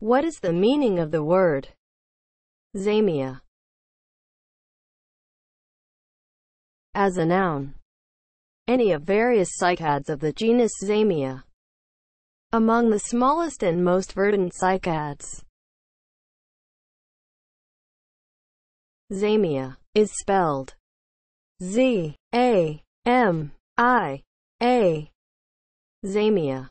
What is the meaning of the word zamia as a noun? Any of various cycads of the genus Zamia. Among the smallest and most verdant cycads, Zamia is spelled Z A M I A. Zamia